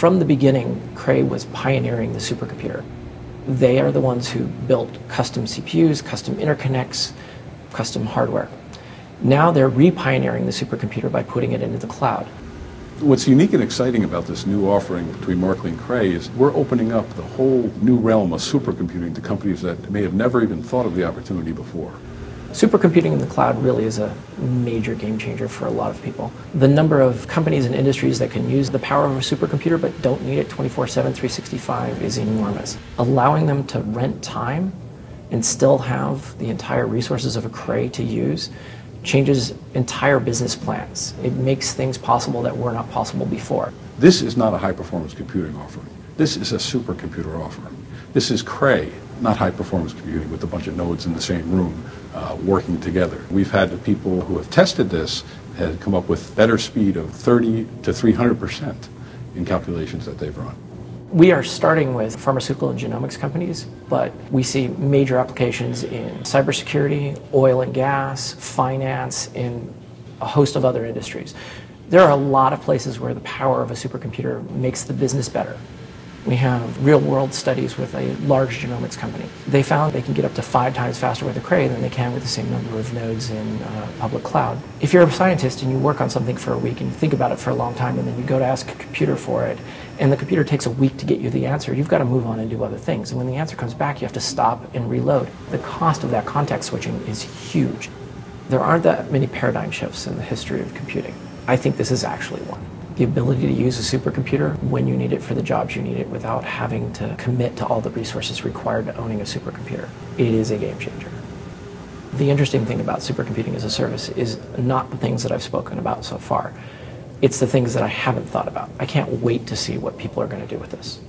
From the beginning, Cray was pioneering the supercomputer. They are the ones who built custom CPUs, custom interconnects, custom hardware. Now they're re-pioneering the supercomputer by putting it into the cloud. What's unique and exciting about this new offering between Markley and Cray is we're opening up the whole new realm of supercomputing to companies that may have never even thought of the opportunity before. Supercomputing in the cloud really is a major game changer for a lot of people. The number of companies and industries that can use the power of a supercomputer but don't need it 24 7, 365 is enormous. Allowing them to rent time and still have the entire resources of a Cray to use changes entire business plans. It makes things possible that were not possible before. This is not a high performance computing offering. This is a supercomputer offering. This is Cray, not high performance computing with a bunch of nodes in the same room uh, working together. We've had the people who have tested this had come up with better speed of 30 to 300 percent in calculations that they've run. We are starting with pharmaceutical and genomics companies, but we see major applications in cybersecurity, oil and gas, finance, and a host of other industries. There are a lot of places where the power of a supercomputer makes the business better. We have real world studies with a large genomics company. They found they can get up to five times faster with a Cray than they can with the same number of nodes in uh, public cloud. If you're a scientist and you work on something for a week and you think about it for a long time and then you go to ask a computer for it and the computer takes a week to get you the answer, you've got to move on and do other things. And when the answer comes back, you have to stop and reload. The cost of that context switching is huge. There aren't that many paradigm shifts in the history of computing. I think this is actually one the ability to use a supercomputer when you need it for the jobs you need it without having to commit to all the resources required to owning a supercomputer. It is a game changer. The interesting thing about supercomputing as a service is not the things that I've spoken about so far. It's the things that I haven't thought about. I can't wait to see what people are going to do with this.